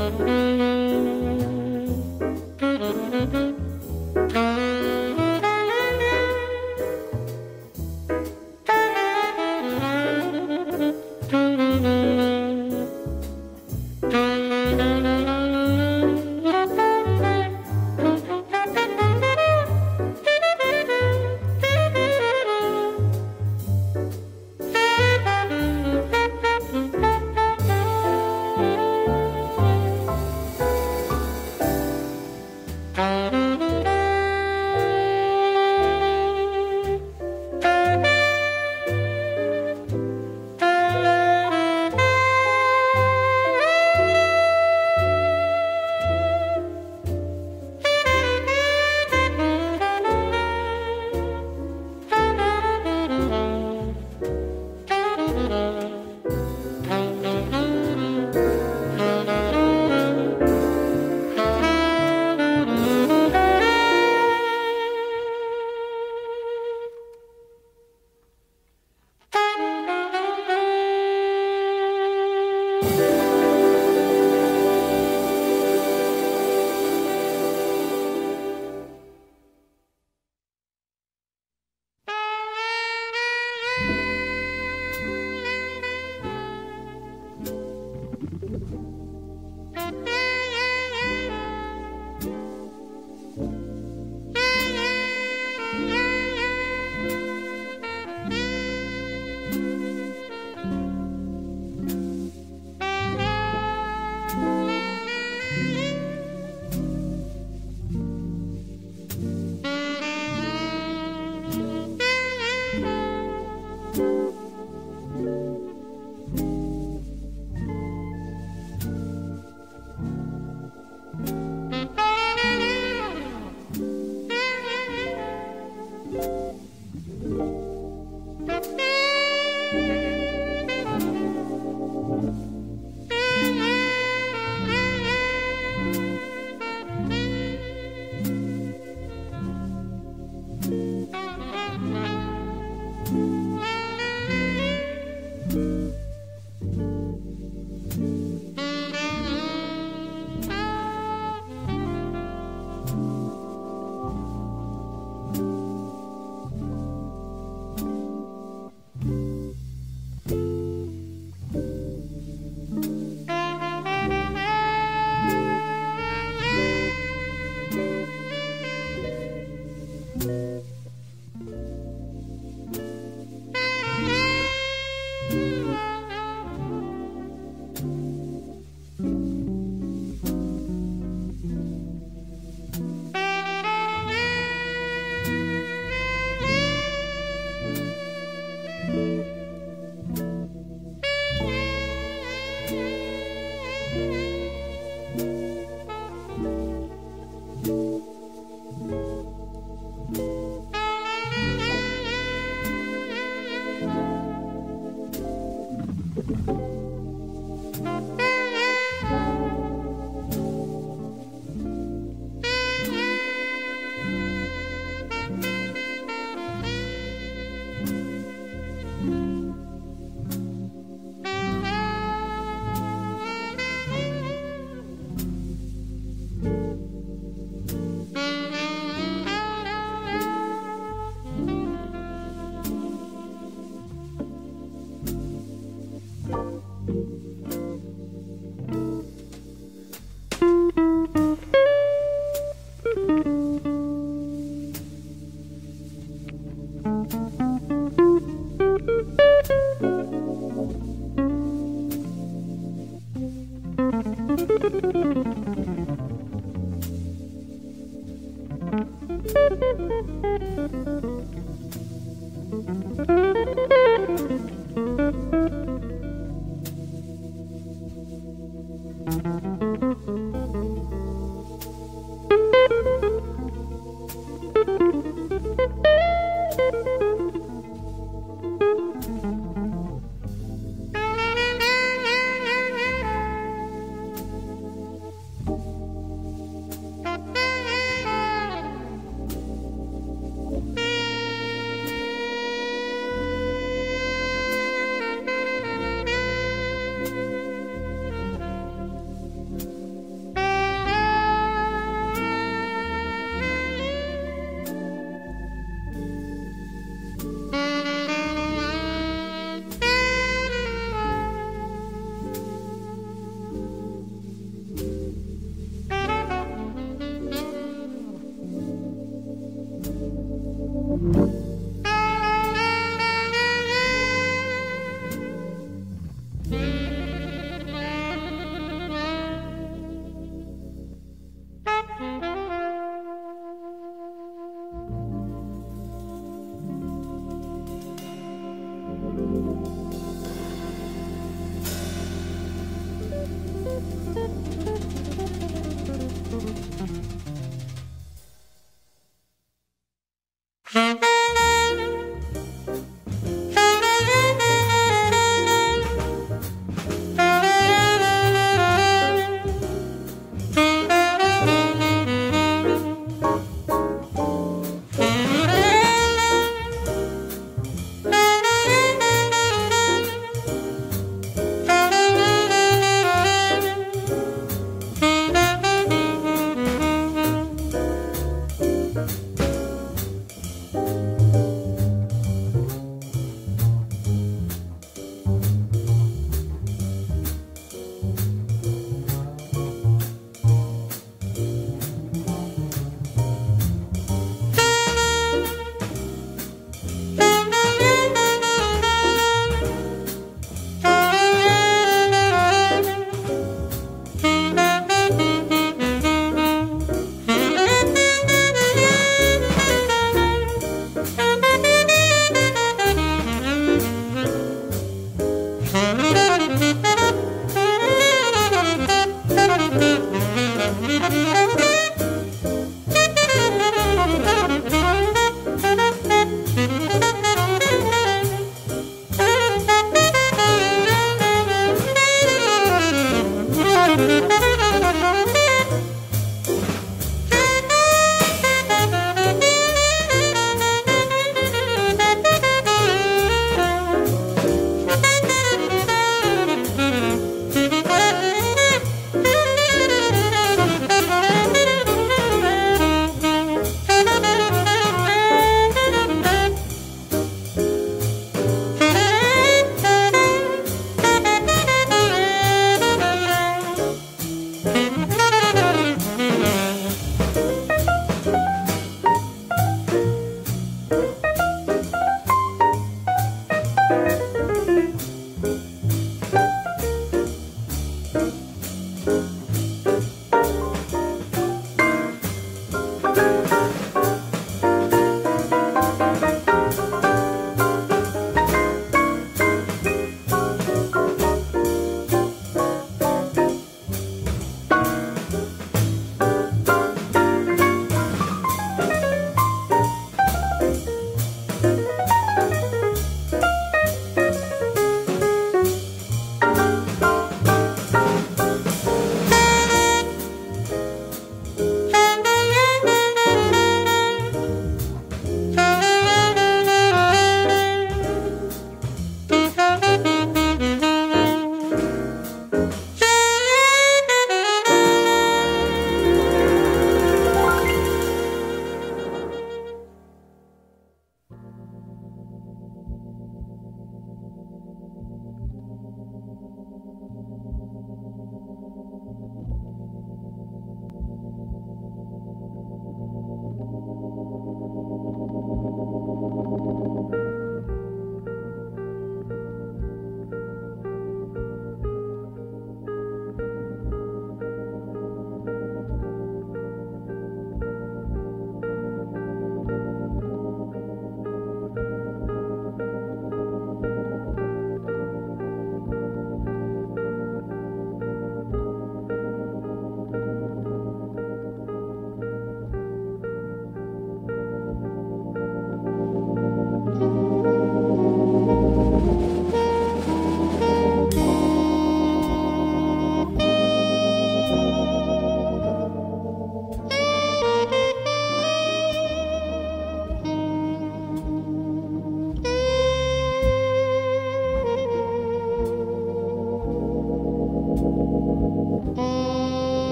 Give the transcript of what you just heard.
Mm-hmm.